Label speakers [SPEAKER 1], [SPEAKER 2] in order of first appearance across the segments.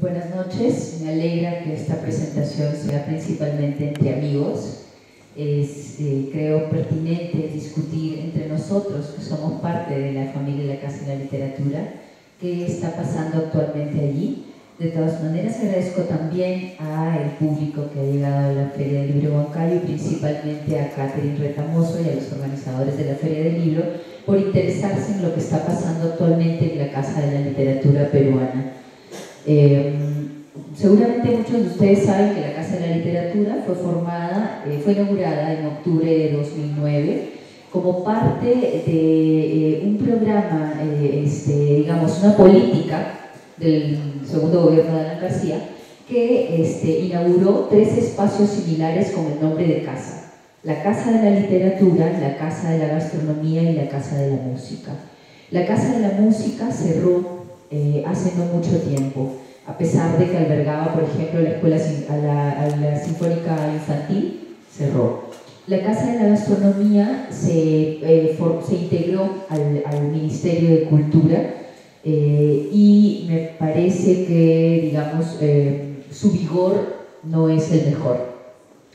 [SPEAKER 1] buenas noches. Me alegra que esta presentación sea principalmente entre amigos. Es, eh, creo, pertinente discutir entre nosotros, que somos parte de la familia de la Casa de la Literatura, qué está pasando actualmente allí. De todas maneras, agradezco también al público que ha llegado a la Feria del Libro Bancario, principalmente a Catherine Retamoso y a los organizadores de la Feria del Libro, por interesarse en lo que está pasando actualmente en la Casa de la Literatura Peruana. Eh, seguramente muchos de ustedes saben que la Casa de la Literatura fue formada, eh, fue inaugurada en octubre de 2009 como parte de eh, un programa, este, digamos, una política del segundo gobierno de Ana García, que este, inauguró tres espacios similares con el nombre de casa. La Casa de la Literatura, la Casa de la Gastronomía y la Casa de la Música. La Casa de la Música cerró eh, hace no mucho tiempo, a pesar de que albergaba, por ejemplo, la Escuela a la, la Sinfónica Infantil, cerró. La Casa de la Gastronomía se, eh, se integró al, al, Ministerio de Cultura eh, y me parece que, digamos, su vigor no es el mejor.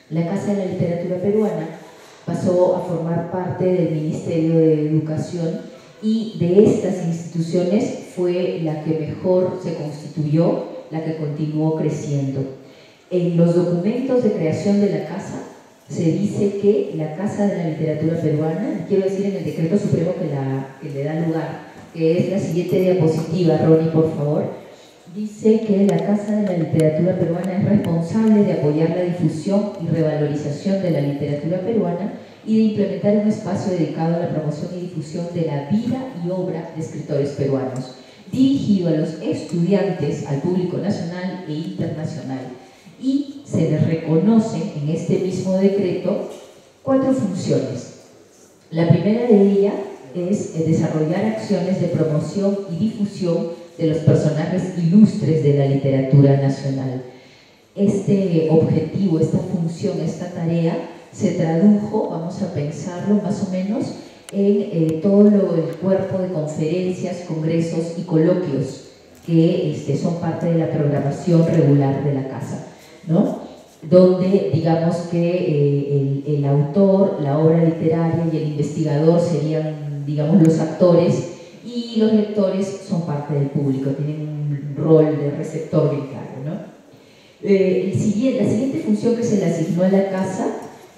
[SPEAKER 1] La Casa de la Literatura Peruana pasó a formar parte del Ministerio de Educación y de estas instituciones fue la que mejor se constituyó, la que continuó creciendo. En los documentos de creación de la Casa se dice que la Casa de la Literatura Peruana, quiero decir en el decreto supremo que, la, que le da lugar, que es la siguiente diapositiva, Ronnie, por favor, dice que la Casa de la Literatura Peruana es responsable de apoyar la difusión y revalorización de la literatura peruana y de implementar un espacio dedicado a la promoción y difusión de la vida y obra de escritores peruanos, dirigido a los estudiantes, al público nacional e internacional. Y se les reconocen en este mismo decreto cuatro funciones. La primera de ellas es desarrollar acciones de promoción y difusión de los personajes ilustres de la literatura nacional. Este objetivo, esta función, esta tarea se tradujo, vamos a pensarlo más o menos, en eh, todo el cuerpo de conferencias, congresos y coloquios que este, son parte de la programación regular de la casa, ¿no? donde digamos que eh, el, autor, la obra literaria y el investigador serían digamos los actores y los lectores son parte del público, tienen un rol de receptor claro. ¿no? Eh, la siguiente función que se le asignó a la casa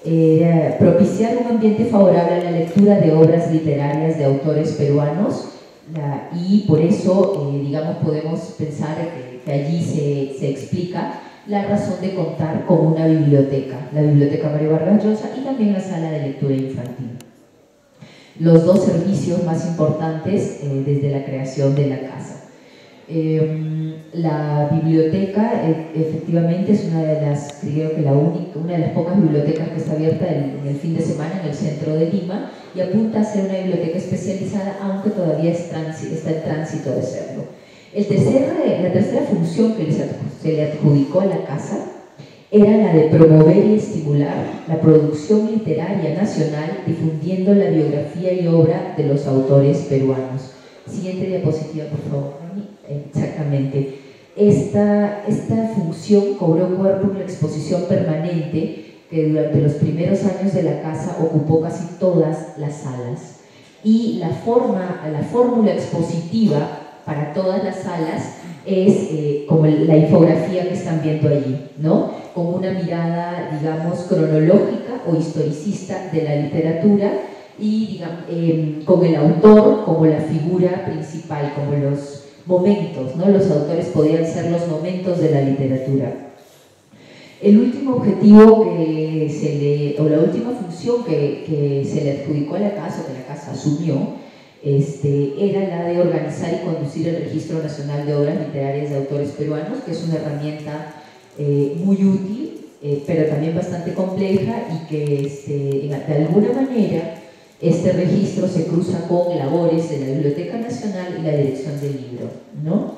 [SPEAKER 1] era propiciar un ambiente favorable a la lectura de obras literarias de autores peruanos y por eso, eh, digamos, podemos pensar que, allí se, se, explica la razón de contar con una biblioteca, la Biblioteca Mario Vargas Llosa y también la sala de lectura infantil. Los dos servicios más importantes eh, desde la creación de la casa. La biblioteca e, efectivamente es una de las, creo que la única, una de las pocas bibliotecas que está abierta en, el fin de semana en el centro de Lima y apunta a ser una biblioteca especializada, aunque todavía está en tránsito de serlo. El tercer, la tercera función que se le adjudicó a la casa era la de promover y estimular la producción literaria nacional difundiendo la biografía y obra de los autores peruanos. Siguiente diapositiva, por favor. Exactamente. Esta, esta función cobró cuerpo en la exposición permanente que durante los primeros años de la casa ocupó casi todas las salas. Y la, forma, la fórmula expositiva para todas las salas es eh, como la infografía que están viendo allí, ¿no? Con una mirada, digamos, cronológica o historicista de la literatura y digamos, em, con el autor como la figura principal, como los momentos, ¿no? Los autores podían ser los momentos de la literatura. El último objetivo que se le, o la última función que, que se le adjudicó a la casa, que la casa asumió, este, era la de organizar y conducir el Registro Nacional de Obras Literarias de Autores Peruanos, que es una herramienta eh, muy útil, eh, pero también bastante compleja y que este, de alguna manera este registro se cruza con labores de la Biblioteca Nacional y la Dirección del Libro. ¿no?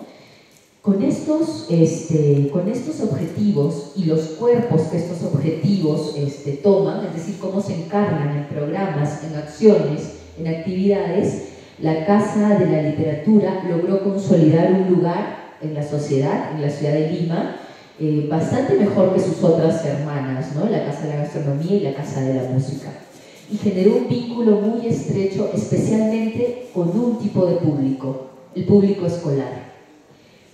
[SPEAKER 1] Con, estos, este, con estos objetivos y los cuerpos que estos objetivos este, toman, es decir, cómo se encarnan en programas, en acciones, en actividades, la Casa de la Literatura logró consolidar un lugar en la sociedad, en la ciudad de Lima, eh, bastante mejor que sus otras hermanas, ¿no? la Casa de la Gastronomía y la Casa de la Música. Y generó un vínculo muy estrecho, especialmente con un tipo de público, el público escolar.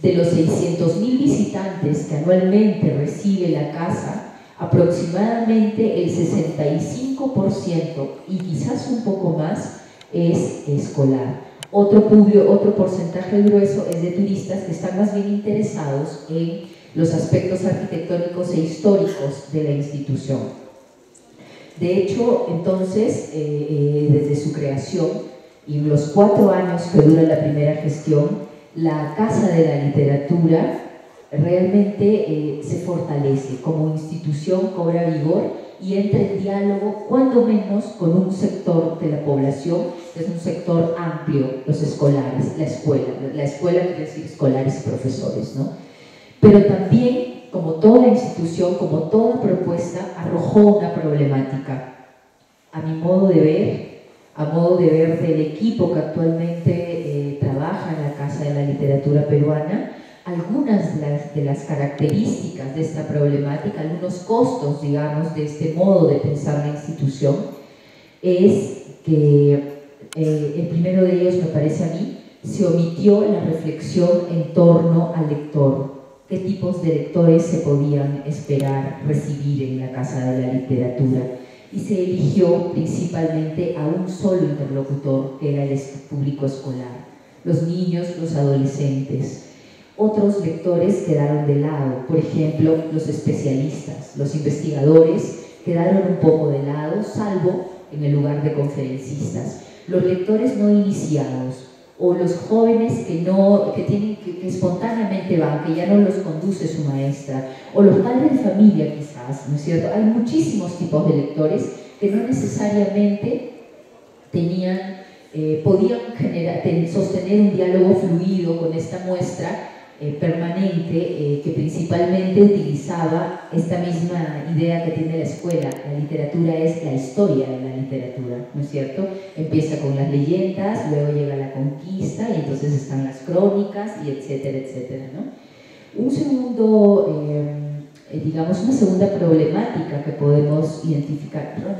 [SPEAKER 1] De los 600.000 visitantes que anualmente recibe la casa, aproximadamente el 65% y quizás un poco más es escolar. Otro, público, otro porcentaje grueso es de turistas que están más bien interesados en los aspectos arquitectónicos e históricos de la institución. De hecho, entonces, eh, eh, desde su creación y los cuatro años que dura la primera gestión, la Casa de la Literatura realmente eh, se fortalece como institución, cobra vigor y entra en diálogo, cuando menos, con un sector de la población, que es un sector amplio, los escolares, la escuela, la escuela quiere decir escolares y profesores, ¿no? Pero también, como toda institución, como toda propuesta, arrojó una problemática. A mi modo de ver, a modo de ver del equipo que actualmente eh, trabaja en la Casa de la Literatura Peruana, algunas de las, características de esta problemática, algunos costos, digamos, de este modo de pensar la institución, es que eh, el primero de ellos, me parece a mí, se omitió la reflexión en torno al lector. ¿Qué tipos de lectores se podían esperar recibir en la Casa de la Literatura? Y se eligió principalmente a un solo interlocutor, que era el público escolar, los niños, los adolescentes. Otros lectores quedaron de lado, por ejemplo, los especialistas, los investigadores quedaron un poco de lado, salvo en el lugar de conferencistas. Los lectores no iniciados o los jóvenes que, no, que, tienen, que, espontáneamente van, que ya no los conduce su maestra, o los padres de familia quizás, ¿no es cierto? Hay muchísimos tipos de lectores que no necesariamente tenían, eh, podían generar, sostener un diálogo fluido con esta muestra eh, permanente eh, que principalmente utilizaba esta misma idea que tiene la escuela. La literatura es la historia de la literatura, ¿no es cierto? Empieza con las leyendas, luego llega la conquista y entonces están las crónicas y etcétera, etcétera, ¿no? Un segundo, eh, digamos, una segunda problemática que podemos identificar, perdón,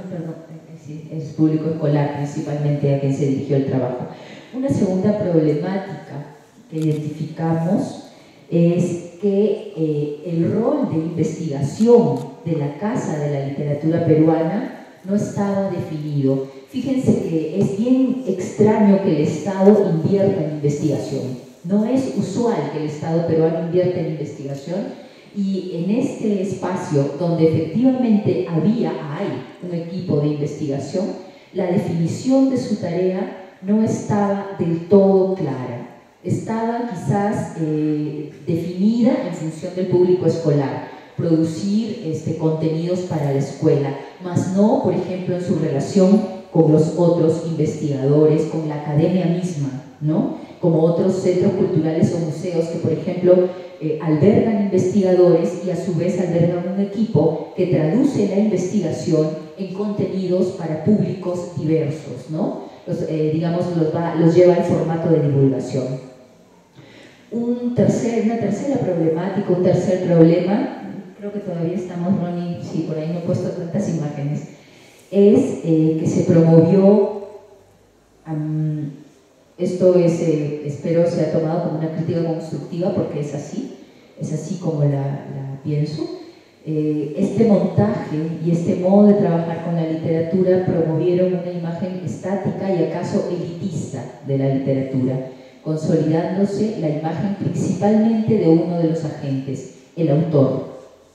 [SPEAKER 1] es público escolar principalmente a quien se dirigió el trabajo. Una segunda problemática que identificamos es que eh, el rol de investigación de la Casa de la Literatura Peruana no estaba definido. Fíjense que es bien extraño que el Estado invierta en investigación. No es usual que el Estado peruano invierta en investigación y en este espacio donde efectivamente había, hay un equipo de investigación, la definición de su tarea no estaba del todo clara estaba quizás eh, definida en función del público escolar, producir este, contenidos para la escuela, más no, por ejemplo, en su relación con los otros investigadores, con la academia misma, ¿no? como otros centros culturales o museos que, por ejemplo, eh, albergan investigadores y a su vez albergan un equipo que traduce la investigación en contenidos para públicos diversos, ¿no? Eh, digamos, los, los lleva en formato de divulgación un tercer, una tercera problemática, un tercer problema, creo que todavía estamos, Ronnie, sí, por ahí no he puesto tantas imágenes, es eh, que se promovió, esto es, eh, espero sea tomado como una crítica constructiva porque es así, es así como la, pienso, eh, este montaje y este modo de trabajar con la literatura promovieron una imagen estática y acaso elitista de la literatura consolidándose la imagen principalmente de uno de los agentes, el autor,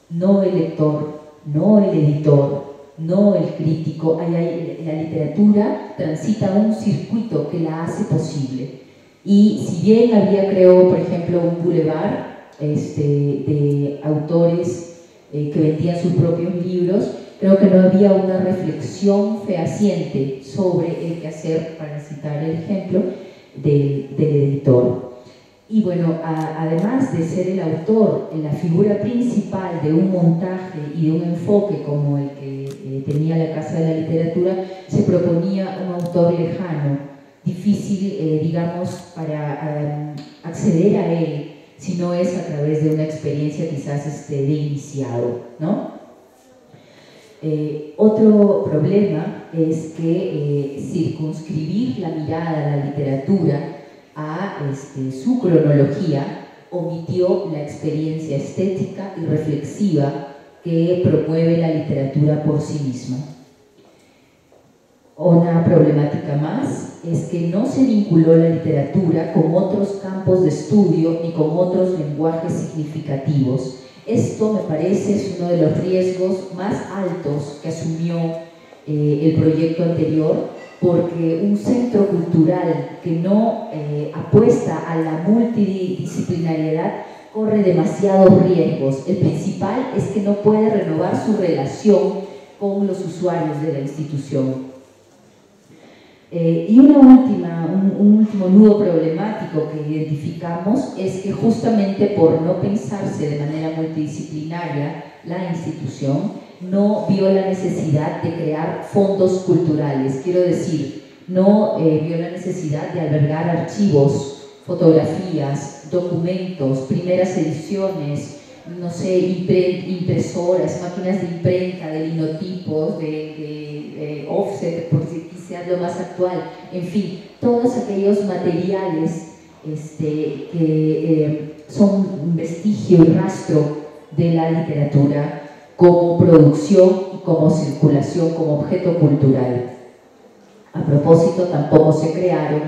[SPEAKER 1] no el lector, no el editor, no el crítico. la literatura transita un circuito que la hace posible. Y si bien había, creo, por ejemplo, un boulevard este, de autores eh, que vendían sus propios libros, creo que no había una reflexión fehaciente sobre el quehacer, para citar el ejemplo, del, editor. Y bueno, además de ser el autor, la figura principal de un montaje y de un enfoque como el que eh, tenía la Casa de la Literatura, se proponía un autor lejano, difícil, eh, digamos, para acceder a él, sino es a través de una experiencia quizás este, de iniciado. ¿no? Eh, otro problema es que eh, circunscribir la mirada a la literatura a este, su cronología omitió la experiencia estética y reflexiva que promueve la literatura por sí misma. Una problemática más es que no se vinculó la literatura con otros campos de estudio ni con otros lenguajes significativos. Esto me parece es uno de los riesgos más altos que asumió eh, el proyecto anterior porque un centro cultural que no eh, apuesta a la multidisciplinariedad corre demasiados riesgos. El principal es que no puede renovar su relación con los usuarios de la institución. Eh, y una última, un, último nudo problemático que identificamos es que justamente por no pensarse de manera multidisciplinaria la institución, no vio la necesidad de crear fondos culturales, quiero decir, no eh, vio la necesidad de albergar archivos, fotografías, documentos, primeras ediciones, no sé, impresoras, máquinas de imprenta, de linotipos, de, offset, por si sea lo más actual, en fin, todos aquellos materiales este, que eh, son vestigio y rastro de la literatura como producción como circulación, como objeto cultural. A propósito, tampoco se crearon,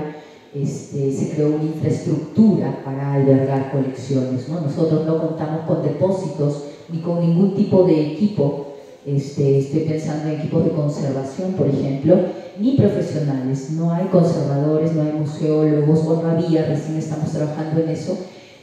[SPEAKER 1] este, se creó una infraestructura para albergar colecciones. ¿no? Nosotros no contamos con depósitos ni con ningún tipo de equipo. Estoy pensando en equipos de conservación, por ejemplo, ni profesionales. No hay conservadores, no hay museólogos, o no había, recién estamos trabajando en eso,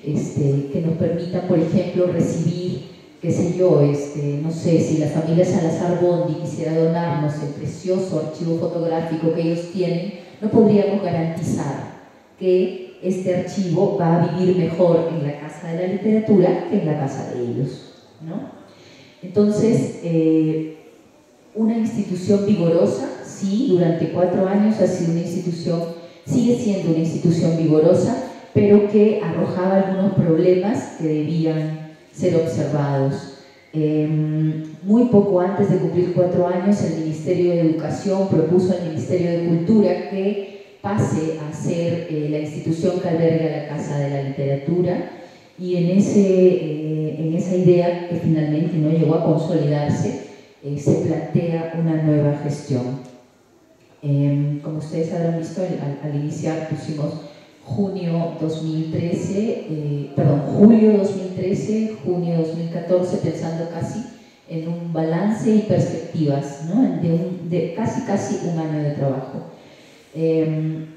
[SPEAKER 1] este, que nos permitan, por ejemplo, recibir qué sé yo, este, no sé, si la familia Salazar Bondi quisiera donarnos el precioso archivo fotográfico que ellos tienen, no podríamos garantizar que este archivo va a vivir mejor en la casa de la literatura que en la casa de ellos. ¿no? Entonces, eh, una institución vigorosa, sí, durante cuatro años ha sido una institución, sigue siendo una institución vigorosa, pero que arrojaba algunos problemas que debían ser observados. Em, muy poco antes de cumplir cuatro años, el Ministerio de Educación propuso al Ministerio de Cultura que pase a ser eh, la institución que alberga la Casa de la Literatura y en, ese, eh, en esa idea que finalmente no llegó a consolidarse, eh, se plantea una nueva gestión. Em, como ustedes habrán visto, al, al iniciar pusimos junio 2013, eh, perdón, julio 2013, junio 2014, pensando casi en un balance y perspectivas, ¿no? de, casi casi un año de trabajo. Em,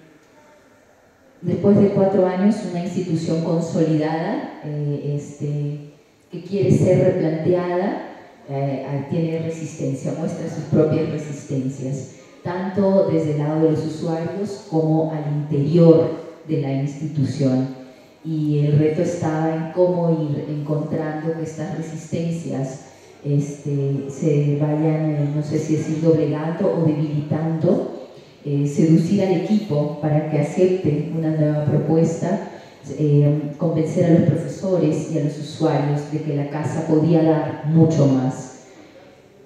[SPEAKER 1] después de cuatro años, una institución consolidada eh, este, que quiere ser replanteada, eh, tiene resistencia, muestra sus propias resistencias, tanto desde el lado de los usuarios como al interior de la institución. Y el reto estaba en cómo ir encontrando que estas resistencias este, se vayan, eh, no sé si decir doblegando o debilitando, eh, seducir al equipo para que acepte una nueva propuesta, eh, convencer a los profesores y a los usuarios de que la casa podía dar mucho más.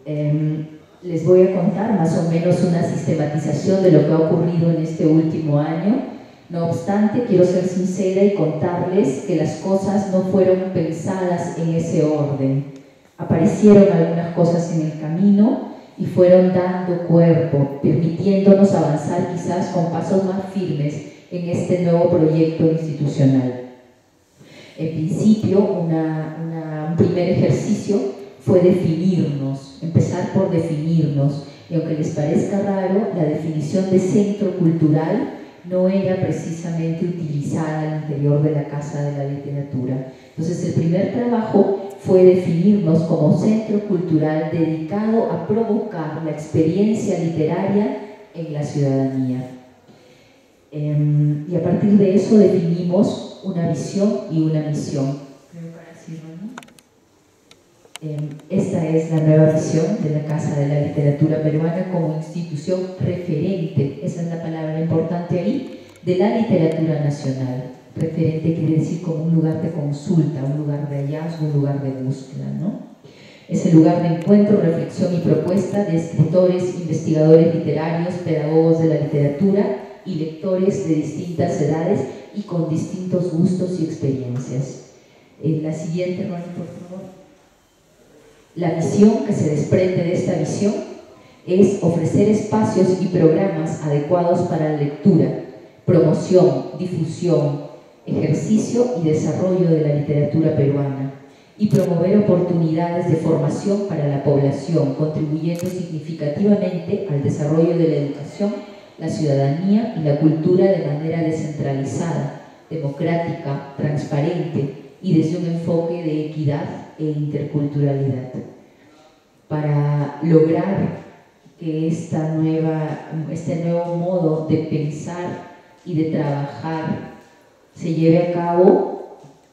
[SPEAKER 1] Em, les voy a contar más o menos una sistematización de lo que ha ocurrido en este último año no obstante, quiero ser sincera y contarles que las cosas no fueron pensadas en ese orden. Aparecieron algunas cosas en el camino y fueron dando cuerpo, permitiéndonos avanzar quizás con pasos más firmes en este nuevo proyecto institucional. En principio, un primer ejercicio fue definirnos, empezar por definirnos. Y aunque les parezca raro, la definición de centro cultural no era precisamente utilizada al interior de la Casa de la Literatura. Entonces el primer trabajo fue definirnos como centro cultural dedicado a provocar la experiencia literaria en la ciudadanía. Em, y a partir de eso definimos una visión y una misión. Em, esta es la nueva visión de la Casa de la Literatura Peruana como institución referente, esa es la palabra importante ahí, de la literatura nacional. referente quiere decir como un lugar de consulta, un lugar de hallazgo, un lugar de búsqueda, ¿no? Es el lugar de encuentro, reflexión y propuesta de escritores, investigadores literarios, pedagogos de la literatura y lectores de distintas edades y con distintos gustos y experiencias. En la siguiente, Ronnie, por favor. La visión que se desprende de esta visión es ofrecer espacios y programas adecuados para la lectura, promoción, difusión, ejercicio y desarrollo de la literatura peruana y promover oportunidades de formación para la población, contribuyendo significativamente al desarrollo de la educación, la ciudadanía y la cultura de manera descentralizada, democrática, transparente y desde un enfoque de equidad e interculturalidad. Para lograr que esta nueva, este nuevo modo de pensar y de trabajar se lleve a cabo,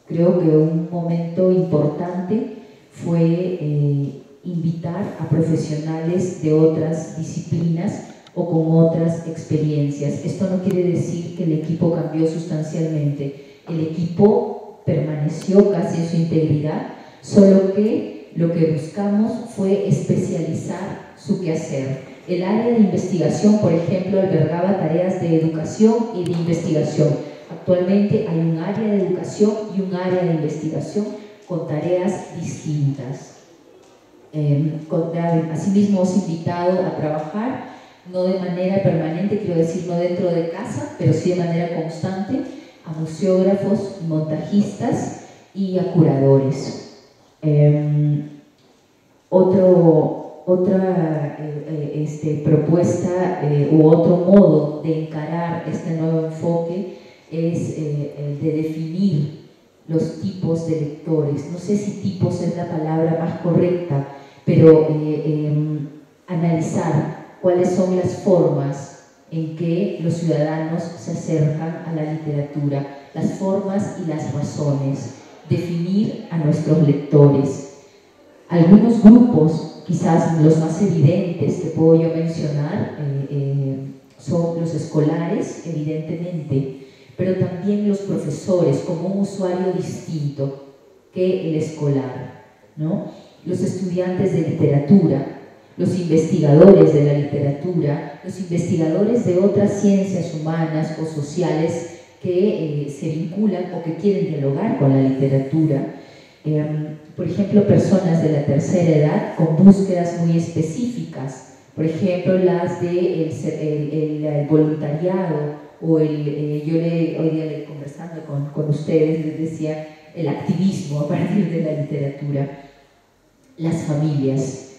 [SPEAKER 1] Creo que un momento importante fue eh, invitar a profesionales de otras disciplinas o con otras experiencias. Esto no quiere decir que el equipo cambió sustancialmente. El equipo permaneció casi en su integridad, solo que lo que buscamos fue especializar su quehacer. El área de investigación, por ejemplo, albergaba tareas de educación y de investigación Actualmente hay un área de educación y un área de investigación con tareas distintas. Eh, asimismo, os invitado a trabajar, no de manera permanente, quiero decir, no dentro de casa, pero sí de manera constante, a museógrafos, montajistas y a curadores. Em, otro, otra eh, eh, este, propuesta u otro modo de encarar este nuevo enfoque es eh, el de definir los tipos de lectores. No sé si tipos es la palabra más correcta, pero eh, em, analizar cuáles son las formas en que los ciudadanos se acercan a la literatura, las formas y las razones, definir a nuestros lectores. Algunos grupos, quizás los más evidentes que puedo yo mencionar, eh, son los escolares, evidentemente, pero también los profesores como un usuario distinto que el escolar, ¿no? los estudiantes de literatura, los investigadores de la literatura, los investigadores de otras ciencias humanas o sociales que eh, se vinculan o que quieren dialogar con la literatura. Em, por ejemplo, personas de la tercera edad con búsquedas muy específicas, por ejemplo, las de el voluntariado o el, eh, yo le, hoy día conversando con, con, ustedes les decía el activismo a partir de la literatura, las familias.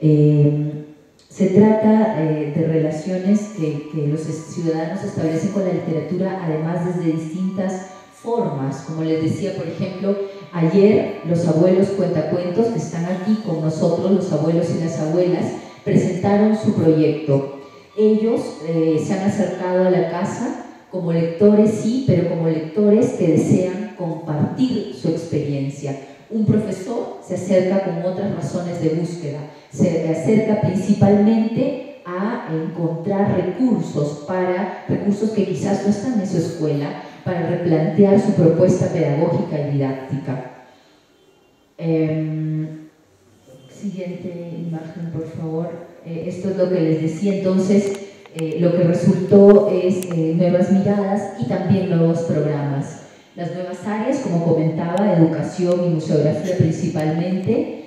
[SPEAKER 1] Eh, se trata eh, de relaciones que, los ciudadanos establecen con la literatura, además desde distintas formas. Como les decía, por ejemplo, ayer los abuelos cuentacuentos que están aquí con nosotros, los abuelos y las abuelas, presentaron su proyecto ellos eh, se han acercado a la casa como lectores, sí, pero como lectores que desean compartir su experiencia. Un profesor se acerca con otras razones de búsqueda, se acerca principalmente a encontrar recursos para recursos que quizás no están en su escuela para replantear su propuesta pedagógica y didáctica. Em, siguiente imagen, por favor. Eh, esto es lo que les decía, entonces eh, lo que resultó es eh, nuevas miradas y también nuevos programas. Las nuevas áreas, como comentaba, educación y museografía principalmente,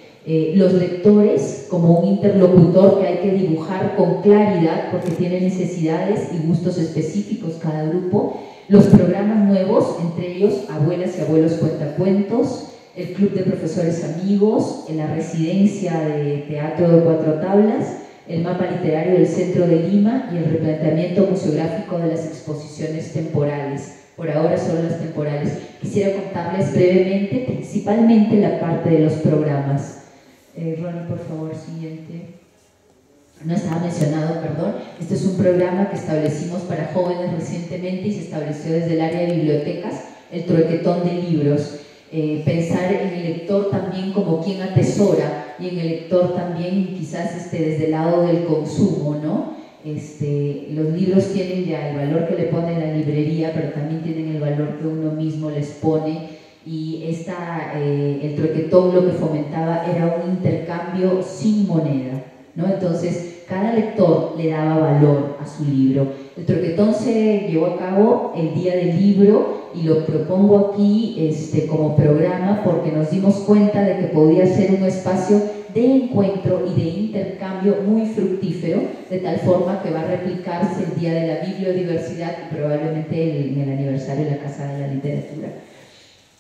[SPEAKER 1] los lectores como un interlocutor que hay que dibujar con claridad porque tiene necesidades y gustos específicos cada grupo, los programas nuevos, entre ellos Abuelas y Abuelos Cuentacuentos, el Club de Profesores Amigos, la residencia de teatro de cuatro tablas, el mapa literario del centro de Lima y el replanteamiento museográfico de las exposiciones temporales. Por ahora solo las temporales. Quisiera contarles brevemente, principalmente la parte de los programas. Eh, Ronnie, por favor, siguiente. No estaba mencionado, perdón. Este es un programa que establecimos para jóvenes recientemente y se estableció desde el área de bibliotecas, el truequetón de libros. Eh, pensar en el lector también como quien atesora y en el lector también quizás este, desde el lado del consumo, ¿no? Este, los libros tienen ya el valor que le pone la librería, pero también tienen el valor que uno mismo les pone y esta, eh, el troquetón lo que fomentaba era un intercambio sin moneda, ¿no? Entonces, cada lector le daba valor a su libro. El troquetón se llevó a cabo el día del libro y lo propongo aquí este, como programa porque nos dimos cuenta de que podía ser un espacio de encuentro y de intercambio muy fructífero, de tal forma que va a replicarse el Día de la Bibliodiversidad y probablemente en el aniversario de la Casa de la Literatura.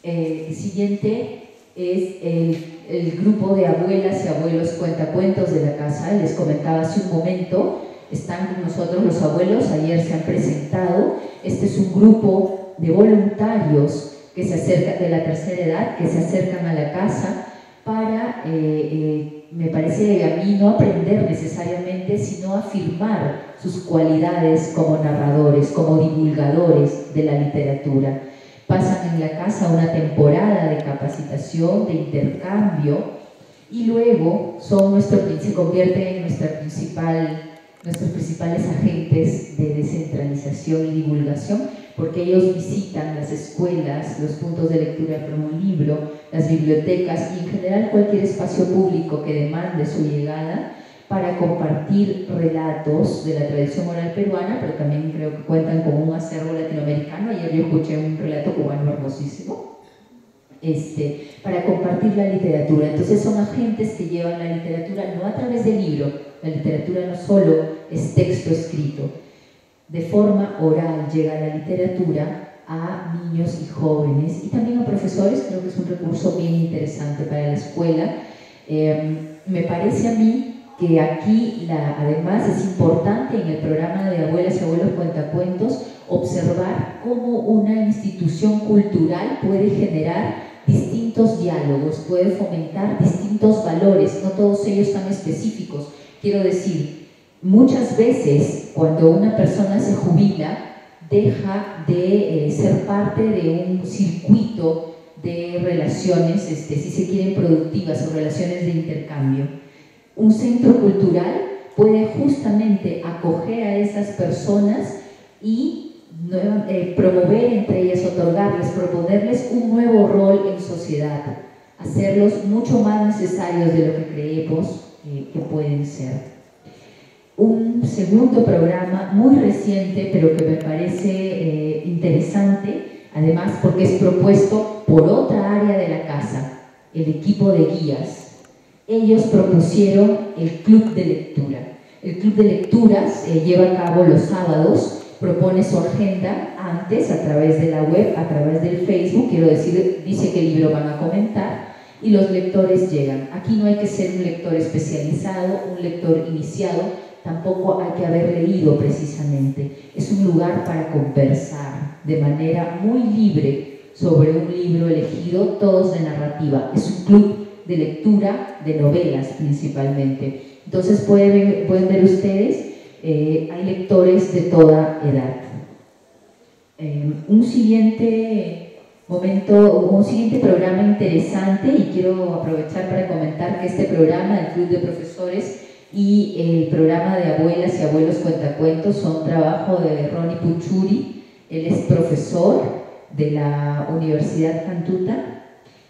[SPEAKER 1] Eh, el siguiente es el, grupo de abuelas y abuelos cuentacuentos de la casa. Les comentaba hace un momento, están con nosotros los abuelos, ayer se han presentado. Este es un grupo de voluntarios que se acercan de la tercera edad, que se acercan a la casa para, eh, eh, me parece a mí, no aprender necesariamente, sino afirmar sus cualidades como narradores, como divulgadores de la literatura. Pasan en la casa una temporada de capacitación, de intercambio, y luego son nuestro, se convierten en nuestros principales agentes de descentralización y divulgación, porque ellos visitan las escuelas, los puntos de lectura para un libro, las bibliotecas y en general cualquier espacio público que demande su llegada para compartir relatos de la tradición oral peruana, pero también creo que cuentan con un acervo latinoamericano. Ayer yo escuché un relato cubano hermosísimo. Este, para compartir la literatura. Entonces son agentes que llevan la literatura no a través del libro, la literatura no solo es texto escrito, de forma oral llega la literatura a niños y jóvenes y también a profesores, creo que es un recurso bien interesante para la escuela. Eh, me parece a mí que aquí además es importante en el programa de Abuelas y Abuelos Cuentacuentos observar cómo una institución cultural puede generar distintos diálogos, puede fomentar distintos valores, no todos ellos tan específicos. Quiero decir, muchas veces cuando una persona se jubila, deja de eh, ser parte de un circuito de relaciones, este, si se quieren, productivas o relaciones de intercambio un centro cultural puede justamente acoger a esas personas y eh, promover entre ellas, otorgarles, proponerles un nuevo rol en sociedad, hacerlos mucho más necesarios de lo que creemos eh, que pueden ser. Un segundo programa muy reciente, pero que me parece eh, interesante, además porque es propuesto por otra área de la casa, el equipo de guías ellos propusieron el club de lectura. El club de lectura se lleva a cabo los sábados, propone su agenda antes a través de la web, a través del Facebook, quiero decir, dice qué libro van a comentar y los lectores llegan. Aquí no hay que ser un lector especializado, un lector iniciado, tampoco hay que haber leído precisamente. Es un lugar para conversar de manera muy libre sobre un libro elegido, todos de narrativa. Es un club de lectura de novelas principalmente. Entonces pueden, pueden ver ustedes, eh, hay lectores de toda edad. Eh, un siguiente momento, un siguiente programa interesante y quiero aprovechar para comentar que este programa, el Club de Profesores y el programa de Abuelas y Abuelos Cuentacuentos son trabajo de Ronnie Puchuri, él es profesor de la Universidad Cantuta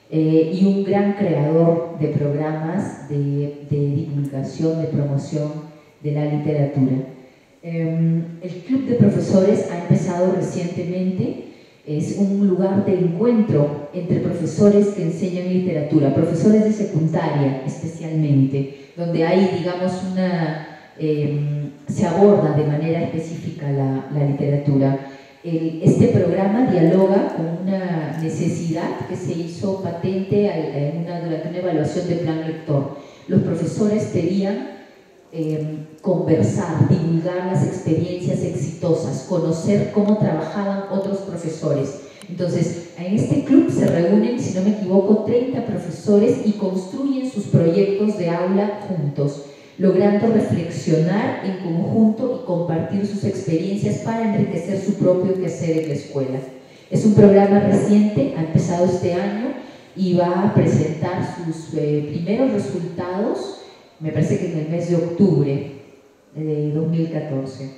[SPEAKER 1] eh, y un gran creador de programas de, divulgación, de promoción de la literatura. Em, el Club de Profesores ha empezado recientemente, es un lugar de encuentro entre profesores que enseñan literatura, profesores de secundaria especialmente, donde hay, digamos, una, em, se aborda de manera específica la, la literatura este programa dialoga con una necesidad que se hizo patente en una, durante una evaluación de plan lector. Los profesores pedían em, conversar, divulgar las experiencias exitosas, conocer cómo trabajaban otros profesores. Entonces, en este club se reúnen, si no me equivoco, 30 profesores y construyen sus proyectos de aula juntos logrando reflexionar en conjunto y compartir sus experiencias para enriquecer su propio quehacer en la escuela. Es un programa reciente, ha empezado este año y va a presentar sus eh, primeros resultados, me parece que en el mes de octubre. de 2014.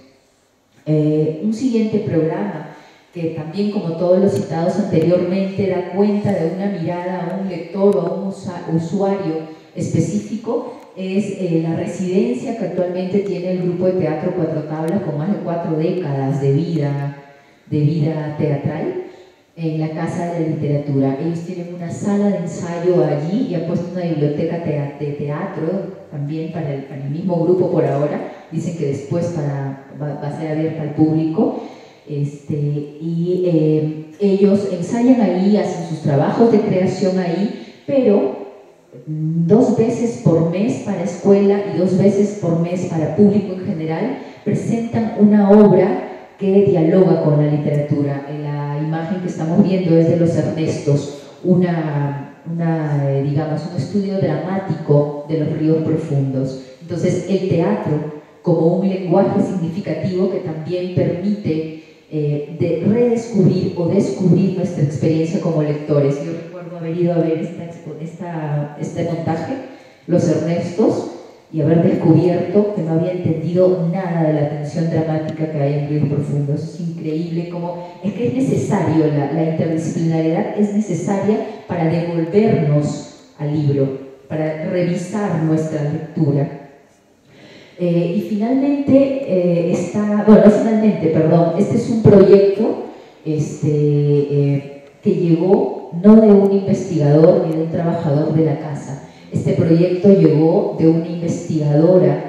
[SPEAKER 1] Eh, un siguiente programa que también como todos los citados anteriormente da cuenta de una mirada a un lector o a un usuario específico es eh, la residencia que actualmente tiene el grupo de teatro Cuatro Tablas con más de cuatro décadas de vida, de vida teatral en la Casa de la Literatura. Ellos tienen una sala de ensayo allí y han puesto una biblioteca de teatro también para el, mismo grupo por ahora. Dicen que después para, va, a ser abierta al público. Este, y eh, ellos ensayan ahí, hacen sus trabajos de creación ahí, pero dos veces por mes para escuela y dos veces por mes para público en general, presentan una obra que dialoga con la literatura. La imagen que estamos viendo es de los Ernestos, una, una, eh, digamos, un estudio dramático de los ríos profundos. Entonces, el teatro como un lenguaje significativo que también permite eh, de redescubrir o descubrir nuestra experiencia como lectores. Yo recuerdo haber ido a ver esta, este montaje, Los Ernestos, y haber descubierto que no había entendido nada de la tensión dramática que hay en Ríos Profundos. Es increíble cómo es que es necesario, la, la interdisciplinariedad es necesaria para devolvernos al libro, para revisar nuestra lectura. Eh, y finalmente eh, está, bueno, finalmente, perdón, este es un proyecto este, eh, que llegó no de un investigador ni de un trabajador de la casa. Este proyecto llegó de una investigadora,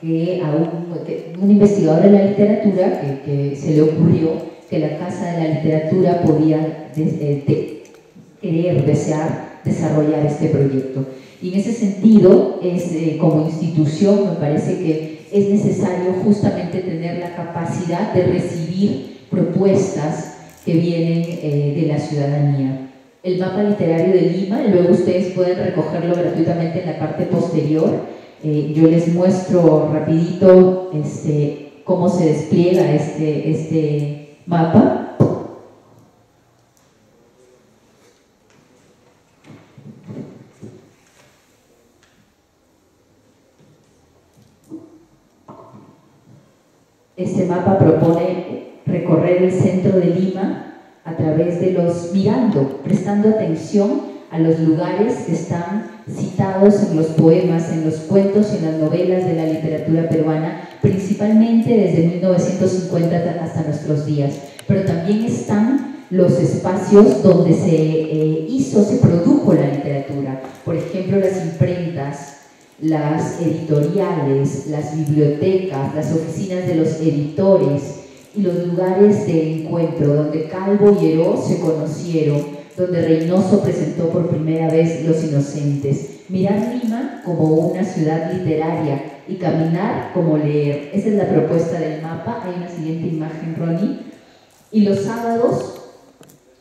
[SPEAKER 1] que a un, una investigadora de la literatura que, se le ocurrió que la Casa de la Literatura podía querer, desear desarrollar este proyecto. Y en ese sentido, eh, como institución, me parece que es necesario justamente tener la capacidad de recibir propuestas que vienen eh, de la ciudadanía. El mapa literario de Lima, luego ustedes pueden recogerlo gratuitamente en la parte posterior. Eh, yo les muestro rapidito este, cómo se despliega este, este mapa. Este mapa propone recorrer el centro de Lima a través de los, mirando, prestando atención a los lugares que están citados en los poemas, en los cuentos y en las novelas de la literatura peruana, principalmente desde 1950 hasta nuestros días. Pero también están los espacios donde se eh, hizo, se produjo la literatura. Por ejemplo, las imprentas, las editoriales, las bibliotecas, las oficinas de los editores los lugares de encuentro donde Calvo y Heró se conocieron, donde Reynoso presentó por primera vez Los Inocentes. Mirar Lima como una ciudad literaria y caminar como leer. Esa es la propuesta del mapa. Hay una siguiente imagen, Ronnie. Y los sábados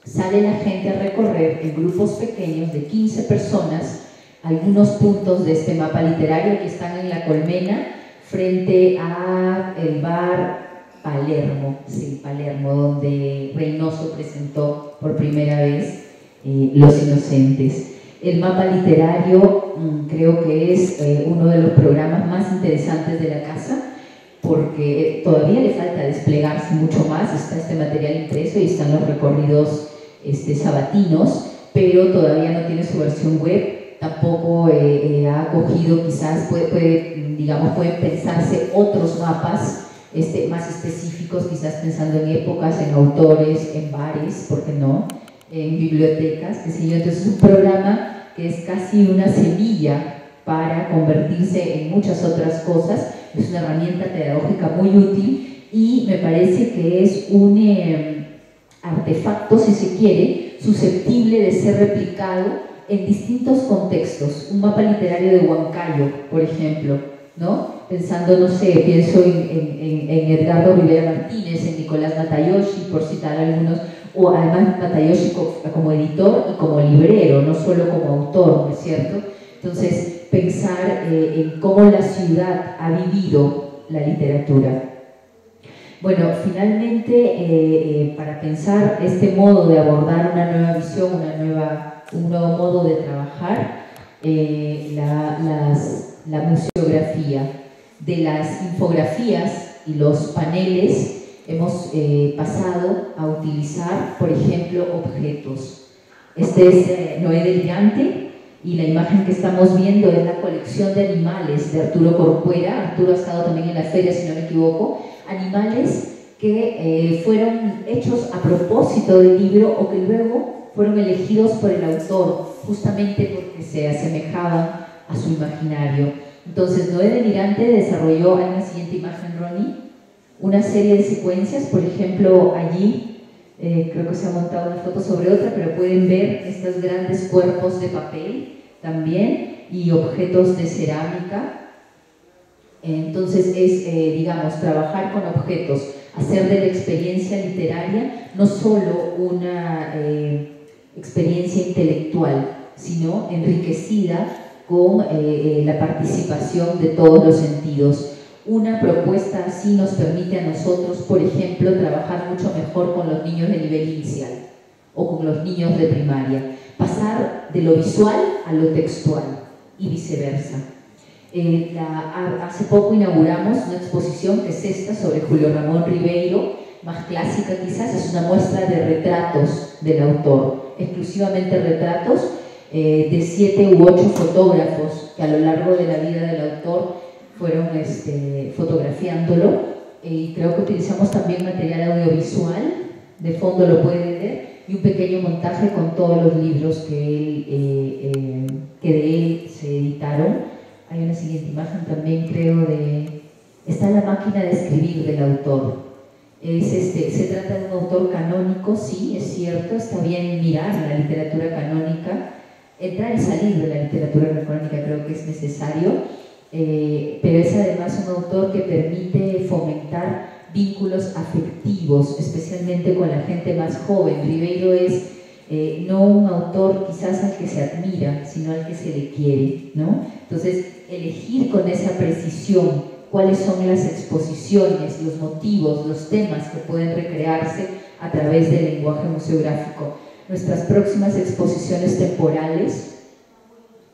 [SPEAKER 1] sale la gente a recorrer en grupos pequeños de 15 personas algunos puntos de este mapa literario que están en la colmena frente a el bar Palermo, sí, Palermo, donde Reynoso presentó por primera vez eh, Los Inocentes. El mapa literario mm, creo que es eh, uno de los programas más interesantes de la casa porque todavía le falta desplegarse mucho más, está este material impreso y están los recorridos este, sabatinos, pero todavía no tiene su versión web tampoco eh, ha acogido, quizás puede, digamos, pueden pensarse otros mapas este, más específicos, quizás pensando en épocas, en autores, en bares, ¿por qué no? En bibliotecas, qué sé yo. Entonces es un programa que es casi una semilla para convertirse en muchas otras cosas. Es una herramienta pedagógica muy útil y me parece que es un eh, artefacto, si se quiere, susceptible de ser replicado en distintos contextos. Un mapa literario de Huancayo, por ejemplo, ¿no? Pensando, no sé, pienso en, en, Edgardo Rivera Martínez, en Nicolás Matayoshi, por citar algunos, o además Matayoshi como editor y como librero, no solo como autor, ¿no es cierto? Entonces, pensar eh, en cómo la ciudad ha vivido la literatura. Bueno, finalmente, eh, eh, para pensar este modo de abordar una nueva visión, una nueva un nuevo modo de trabajar, la, la, museografía. De las infografías y los paneles hemos eh, pasado a utilizar, por ejemplo, objetos. Este es eh, Noé Delirante y la imagen que estamos viendo es la colección de animales de Arturo Corcuera. Arturo ha estado también en la feria, si no me equivoco. Animales que eh, fueron hechos a propósito del libro o que luego fueron elegidos por el autor, justamente porque se asemejaban a su imaginario. Entonces, Noé Delirante desarrolló, en la siguiente imagen, Ronnie, una serie de secuencias, por ejemplo, allí, eh, creo que se ha montado una foto sobre otra, pero pueden ver estos grandes cuerpos de papel también y objetos de cerámica. Entonces es, eh, digamos, trabajar con objetos, hacer de la experiencia literaria no solo una eh, experiencia intelectual, sino enriquecida con la participación de todos los sentidos. Una propuesta así nos permite a nosotros, por ejemplo, trabajar mucho mejor con los niños de nivel inicial o con los niños de primaria, pasar de lo visual a lo textual y viceversa. Eh, hace poco inauguramos una exposición que es esta sobre Julio Ramón Ribeiro, más clásica quizás, es una muestra de retratos del autor, exclusivamente retratos eh, de siete u ocho fotógrafos que a lo largo de la vida del autor fueron este, fotografiándolo y creo que utilizamos también material audiovisual, de fondo lo pueden ver, y un pequeño montaje con todos los libros que, él, eh, eh, que de él se editaron. Hay una siguiente imagen también, creo, de... Está la máquina de escribir del autor. Es este, se trata de un autor canónico, sí, es cierto, está bien mirar la literatura canónica, entrar y salir de la literatura canónica creo que es necesario, eh, pero es además un autor que permite fomentar vínculos afectivos, especialmente con la gente más joven. Ribeiro es eh, no un autor quizás al que se admira, sino al que se le quiere, ¿no? Entonces, elegir con esa precisión cuáles son las exposiciones, los motivos, los temas que pueden recrearse a través del lenguaje museográfico. Nuestras próximas exposiciones temporales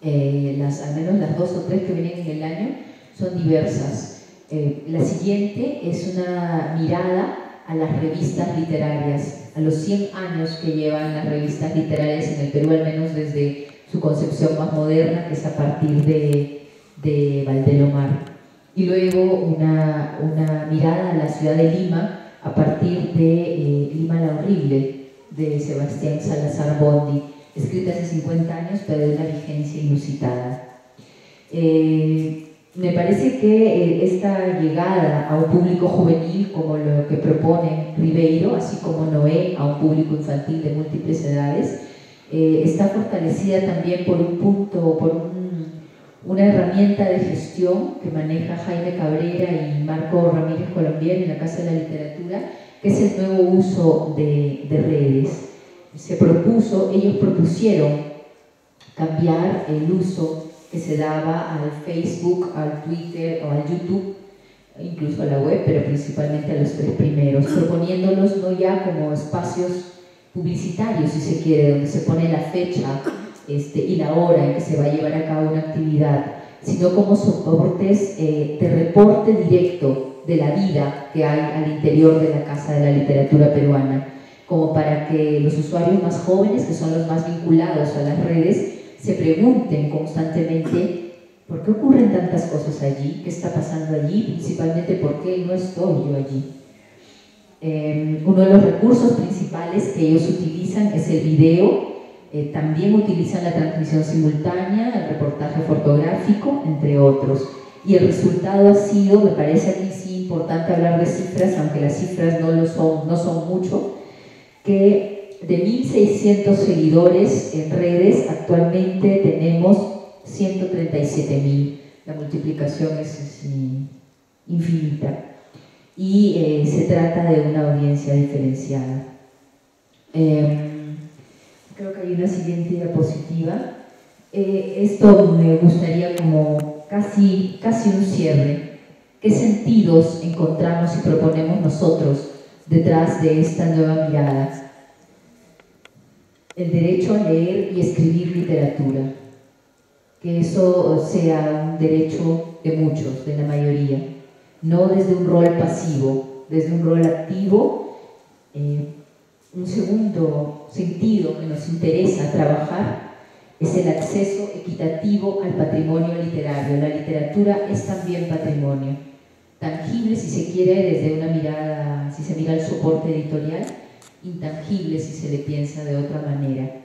[SPEAKER 1] eh, al menos las dos o tres que vienen en el año, son diversas. Eh, la siguiente es una mirada a las revistas literarias, a los 100 años que llevan las revistas literarias en el Perú, al menos desde su concepción más moderna, que es a partir de, de Valdelomar. Y luego una, una, mirada a la ciudad de Lima a partir de eh, Lima la Horrible, de Sebastián Salazar Bondi escrita hace 50 años, pero de una vigencia inusitada. Eh, me parece que eh, esta llegada a un público juvenil, como lo que propone Ribeiro, así como Noé, a un público infantil de múltiples edades, eh, está fortalecida también por un punto, por una herramienta de gestión que maneja Jaime Cabrera y Marco Ramírez Colombiano en la Casa de la Literatura, que es el nuevo uso de, de redes. Se propuso, ellos propusieron cambiar el uso que se daba al Facebook, al Twitter o al YouTube, incluso a la web, pero principalmente a los tres primeros, proponiéndolos no ya como espacios publicitarios, si se quiere, donde se pone la fecha este, y la hora en que se va a llevar a cabo una actividad, sino como soportes eh, de reporte directo de la vida que hay al interior de la Casa de la Literatura Peruana como para que los usuarios más jóvenes, que son los más vinculados a las redes, se pregunten constantemente ¿por qué ocurren tantas cosas allí? ¿Qué está pasando allí? Principalmente ¿por qué no estoy yo allí? Eh, uno de los recursos principales que ellos utilizan es el video, eh, también utilizan la transmisión simultánea, el reportaje fotográfico, entre otros. Y el resultado ha sido, me parece aquí sí importante hablar de cifras, aunque las cifras no, lo son, no son mucho, que de 1.600 seguidores en redes, actualmente tenemos 137.000. La multiplicación es, infinita. Y eh, se trata de una audiencia diferenciada. Em, creo que hay una siguiente diapositiva. Eh, esto me gustaría como casi, casi un cierre. ¿Qué sentidos encontramos y proponemos nosotros detrás de esta nueva mirada. El derecho a leer y escribir literatura. que eso sea un derecho de muchos, de la mayoría, no desde un rol pasivo, desde un rol activo. Eh, un segundo sentido que nos interesa trabajar es el acceso equitativo al patrimonio literario. La literatura es también patrimonio, tangible si se quiere desde una mirada, si se mira el soporte editorial, intangible si se le piensa de otra manera.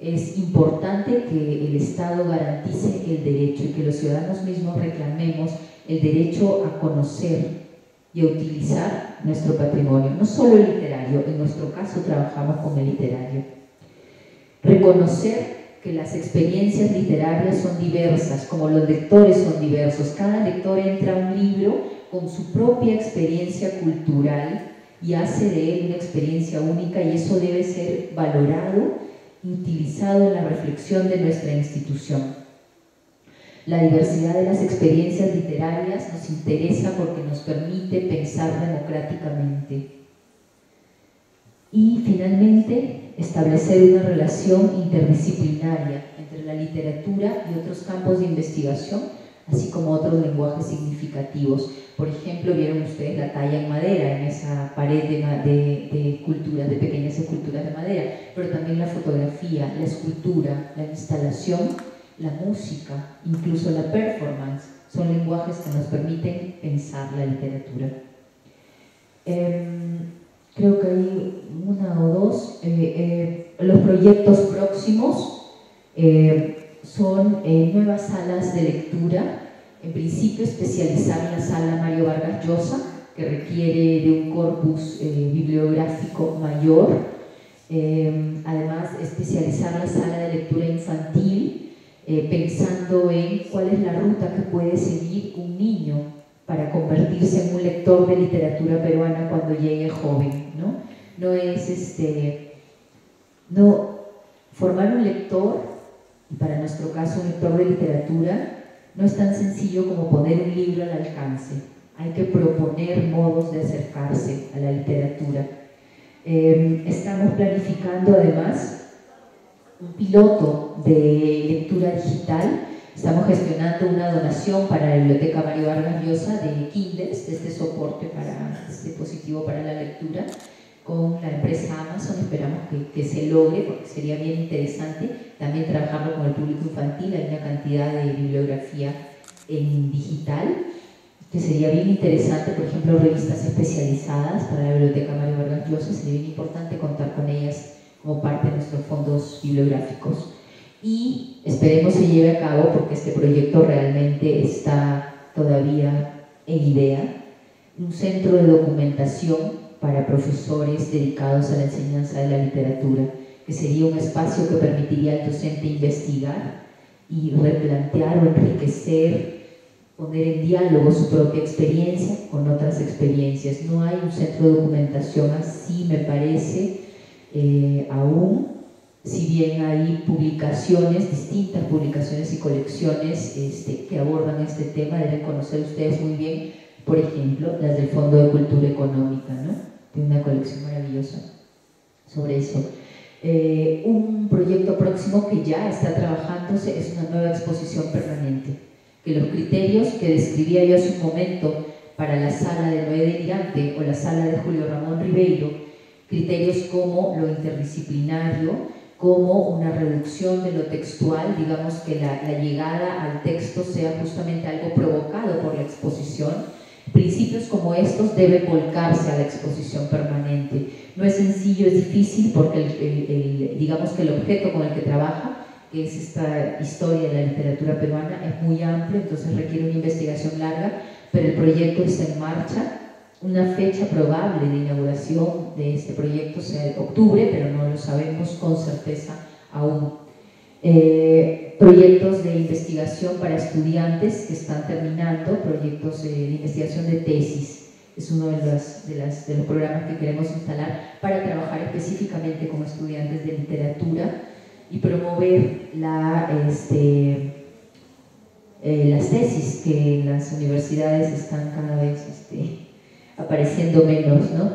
[SPEAKER 1] Es importante que el Estado garantice el derecho y que los ciudadanos mismos reclamemos el derecho a conocer y utilizar nuestro patrimonio, no solo el literario, en nuestro caso trabajamos con el literario. Reconocer que las experiencias literarias son diversas, como los lectores son diversos. Cada lector entra a un libro con su propia experiencia cultural y hace de él una experiencia única y eso debe ser valorado utilizado en la reflexión de nuestra institución. La diversidad de las experiencias literarias nos interesa porque nos permite pensar democráticamente. Y finalmente, establecer una relación interdisciplinaria entre la literatura y otros campos de investigación, así como otros lenguajes significativos. Por ejemplo, vieron ustedes la talla en madera, en esa pared de, de, esculturas, de pequeñas esculturas de madera, pero también la fotografía, la escultura, la instalación la música, incluso la performance, son lenguajes que nos permiten pensar la literatura. Em, creo que hay una o dos. Eh, eh, los proyectos próximos eh, son nuevas salas de lectura, en principio especializar la sala Mario Vargas Llosa, que requiere de un corpus bibliográfico mayor, em, además especializar la sala de lectura infantil, eh, pensando en cuál es la ruta que puede seguir un niño para convertirse en un lector de literatura peruana cuando llegue joven, ¿no? No es este, no, formar un lector, y para nuestro caso un lector de literatura, no es tan sencillo como poner un libro al alcance. Hay que proponer modos de acercarse a la literatura. Eh, estamos planificando además un piloto de lectura digital. Estamos gestionando una donación para la Biblioteca Mario Vargas Llosa de Kindles, de este soporte para este dispositivo para la lectura, con la empresa Amazon. Esperamos que, se logre, porque sería bien interesante también trabajarlo con el público infantil. Hay una cantidad de bibliografía en digital que sería bien interesante, por ejemplo, revistas especializadas para la Biblioteca Mario Vargas Llosa. Sería bien importante contar con ellas como parte de nuestros fondos bibliográficos. Y esperemos se lleve a cabo porque este proyecto realmente está todavía en idea. Un centro de documentación para profesores dedicados a la enseñanza de la literatura, que sería un espacio que permitiría al docente investigar y replantear o enriquecer, poner en diálogo su propia experiencia con otras experiencias. No hay un centro de documentación así, me parece, eh, aún, si bien hay publicaciones, distintas publicaciones y colecciones este, que abordan este tema, deben conocer ustedes muy bien, por ejemplo, las del Fondo de Cultura Económica, ¿no? Tiene una colección maravillosa sobre eso. Eh, un proyecto próximo que ya está trabajándose es una nueva exposición permanente, que los criterios que describía yo hace un momento para la sala de Noé Delirante o la sala de Julio Ramón Ribeiro, criterios como lo interdisciplinario, como una reducción de lo textual, digamos que la, llegada al texto sea justamente algo provocado por la exposición. Principios como estos deben volcarse a la exposición permanente. No es sencillo, es difícil porque el, digamos que el objeto con el que trabaja, que es esta historia de la literatura peruana, es muy amplio, entonces requiere una investigación larga, pero el proyecto está en marcha una fecha probable de inauguración de este proyecto sea octubre, pero no lo sabemos con certeza aún. Eh, proyectos de investigación para estudiantes que están terminando, proyectos de investigación de tesis, es uno de los, de, los programas que queremos instalar para trabajar específicamente con estudiantes de literatura y promover la, este, eh, las tesis que en las universidades están cada vez este, apareciendo menos, ¿no?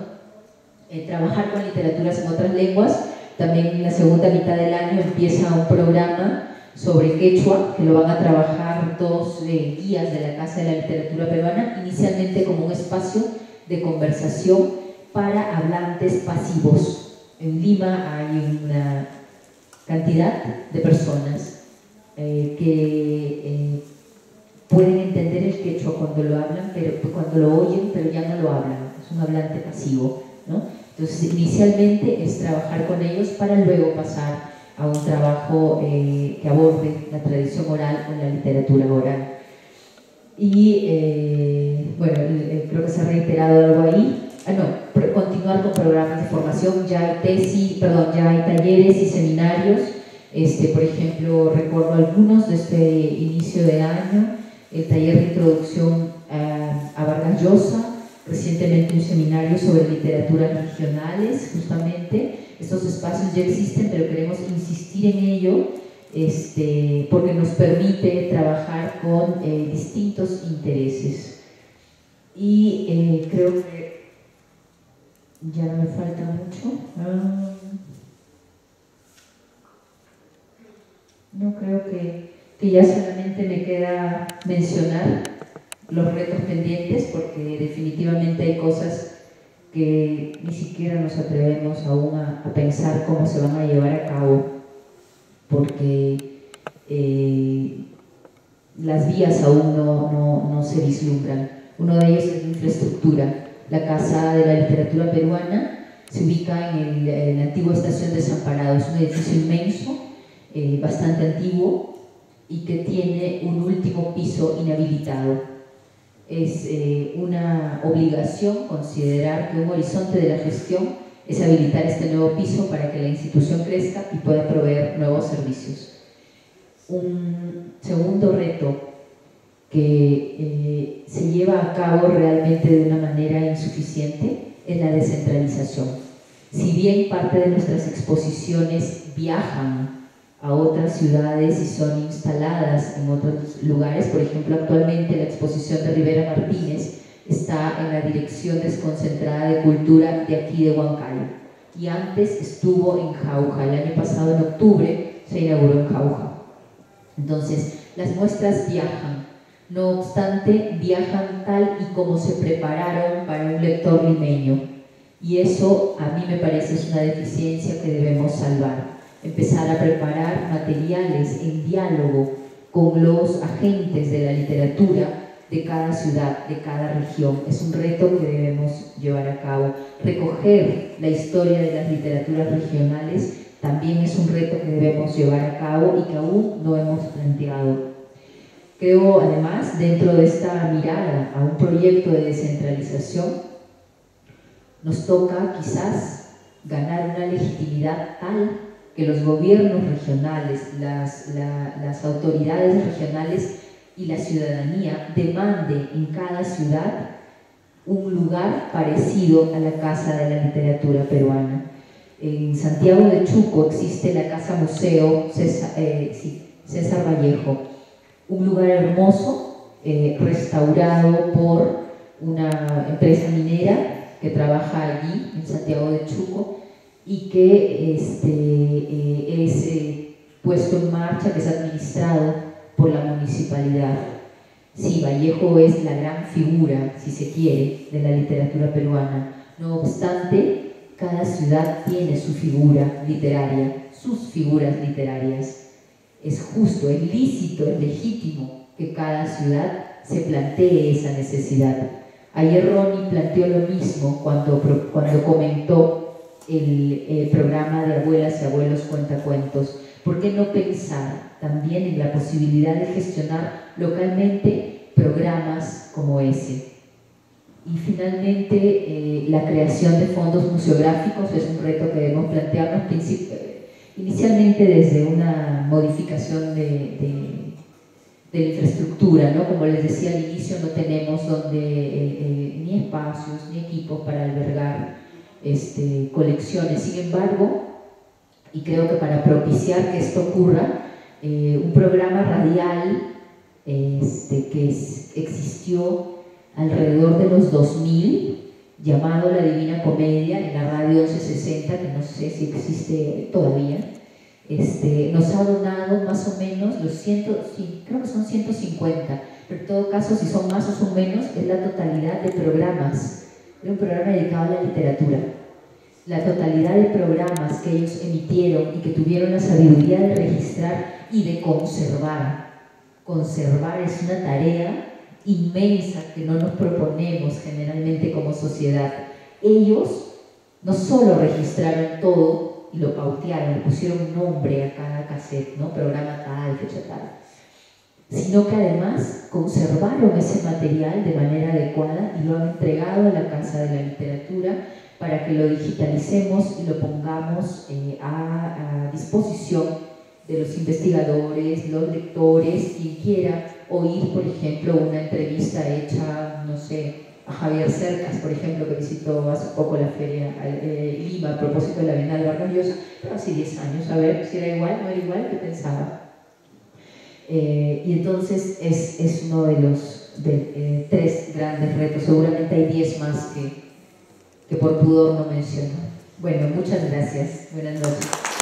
[SPEAKER 1] Eh, trabajar con literaturas en otras lenguas, también en la segunda mitad del año empieza un programa sobre quechua, que lo van a trabajar dos eh, guías de la Casa de la Literatura Peruana, inicialmente como un espacio de conversación para hablantes pasivos. En Lima hay una cantidad de personas eh, que eh, pueden entender el quechua cuando lo hablan, pero cuando lo oyen, pero ya no lo hablan. Es un hablante pasivo, ¿no? Entonces, inicialmente es trabajar con ellos para luego pasar a un trabajo eh, que aborde la tradición oral o la literatura oral. Y eh, bueno, creo que se ha reiterado algo ahí. Ah, no, continuar con programas de formación, ya hay tesis, perdón, ya hay talleres y seminarios. Este, por ejemplo, recuerdo algunos de este inicio de año, el taller de introducción a, a Vargas recientemente un seminario sobre literaturas regionales, justamente, estos espacios ya existen, pero queremos insistir en ello este, porque nos permite trabajar con eh, distintos intereses. Y eh, creo que ya no me falta mucho. Ah. no creo que, que ya solamente me queda mencionar los retos pendientes porque definitivamente hay cosas que ni siquiera nos atrevemos aún a, pensar cómo se van a llevar a cabo, porque eh, las vías aún no, no, se vislumbran. Uno de ellos es la infraestructura. La Casa de la Literatura Peruana se ubica en, la antigua estación Desamparado. Es un edificio inmenso, eh, bastante antiguo y que tiene un último piso inhabilitado es eh, una obligación considerar que un horizonte de la gestión es habilitar este nuevo piso para que la institución crezca y pueda proveer nuevos servicios. Un segundo reto que eh, se lleva a cabo realmente de una manera insuficiente es la descentralización. Si bien parte de nuestras exposiciones viajan a otras ciudades y son instaladas en otros lugares. Por ejemplo, actualmente la exposición de Rivera Martínez está en la Dirección Desconcentrada de Cultura de aquí de Huancayo y antes estuvo en Jauja. El año pasado, en octubre, se inauguró en Jauja. Entonces, las muestras viajan. No obstante, viajan tal y como se prepararon para un lector limeño. Y eso a mí me parece es una deficiencia que debemos salvar empezar a preparar materiales en diálogo con los agentes de la literatura de cada ciudad, de cada región. Es un reto que debemos llevar a cabo. Recoger la historia de las literaturas regionales también es un reto que debemos llevar a cabo y que aún no hemos planteado. Creo además, dentro de esta mirada a un proyecto de descentralización, nos toca quizás ganar una legitimidad tal que los gobiernos regionales, las, autoridades regionales y la ciudadanía demande en cada ciudad un lugar parecido a la Casa de la Literatura Peruana. En Santiago de Chuco existe la Casa Museo César, eh, Vallejo, un lugar hermoso, eh, restaurado por una empresa minera que trabaja allí, en Santiago de Chuco, y que este, eh, es puesto en marcha, que es administrado por la municipalidad. Sí, Vallejo es la gran figura, si se quiere, de la literatura peruana. No obstante, cada ciudad tiene su figura literaria, sus figuras literarias. Es justo, es lícito, es legítimo que cada ciudad se plantee esa necesidad. Ayer Ronnie planteó lo mismo cuando, cuando comentó el, programa de abuelas y abuelos cuentacuentos? ¿Por qué no pensar también en la posibilidad de gestionar localmente programas como ese? Y finalmente, eh, la creación de fondos museográficos es un reto que debemos plantearnos inicialmente desde una modificación de, de, la infraestructura, ¿no? Como les decía al inicio, no tenemos donde, eh, eh, ni espacios ni equipos para albergar este, colecciones. Sin embargo, y creo que para propiciar que esto ocurra, eh, un programa radial este, que existió alrededor de los 2000, llamado La Divina Comedia, en la radio 1160, que no sé si existe todavía, este, nos ha donado más o menos los 100, creo que son 150, pero en todo caso, si son más o son menos, es la totalidad de programas. De un programa dedicado a la literatura. La totalidad de programas que ellos emitieron y que tuvieron la sabiduría de registrar y de conservar. Conservar es una tarea inmensa que no nos proponemos generalmente como sociedad. Ellos no solo registraron todo y lo pautearon, le pusieron nombre a cada cassette, ¿no? programa tal, fecha tal, sino que además conservaron ese material de manera adecuada y lo han entregado a la Casa de la Literatura para que lo digitalicemos y lo pongamos eh, a, a disposición de los investigadores, los lectores, quien quiera oír, por ejemplo, una entrevista hecha, no sé, a Javier Cercas, por ejemplo, que visitó hace poco la feria eh, Lima a propósito de la Bienal Vargas Llosa, pero hace 10 años, a ver si era igual, no era igual, que pensaba. Eh, y entonces es, es, uno de los eh, tres grandes retos, seguramente hay 10 más que, que por pudor no menciono. Bueno, muchas gracias, buenas noches.